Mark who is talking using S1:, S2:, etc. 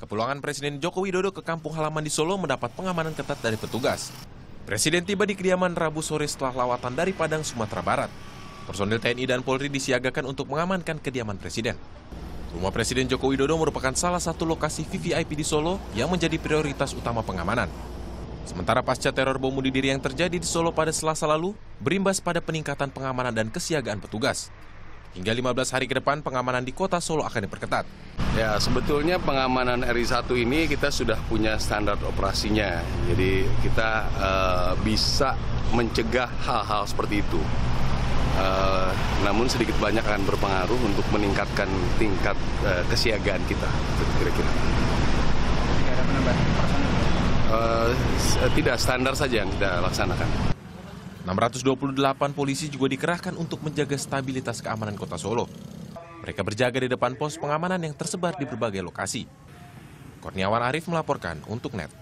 S1: Kepulangan Presiden Joko Widodo ke kampung halaman di Solo mendapat pengamanan ketat dari petugas. Presiden tiba di kediaman Rabu sore setelah lawatan dari Padang, Sumatera Barat. Personil TNI dan Polri disiagakan untuk mengamankan kediaman Presiden. Rumah Presiden Joko Widodo merupakan salah satu lokasi VVIP di Solo yang menjadi prioritas utama pengamanan. Sementara pasca teror bom bunuh diri yang terjadi di Solo pada Selasa lalu, berimbas pada peningkatan pengamanan dan kesiagaan petugas. Hingga 15 hari ke depan, pengamanan di kota Solo akan diperketat.
S2: Ya, sebetulnya pengamanan RI1 ini kita sudah punya standar operasinya. Jadi kita uh, bisa mencegah hal-hal seperti itu. Uh, namun sedikit banyak akan berpengaruh untuk meningkatkan tingkat uh, kesiagaan kita, kira-kira.
S3: Tidak ada penambahan personil?
S2: Uh, tidak standar saja yang kita laksanakan.
S1: 628 polisi juga dikerahkan untuk menjaga stabilitas keamanan kota Solo. Mereka berjaga di depan pos pengamanan yang tersebar di berbagai lokasi. Kurniawan Arif melaporkan untuk NET.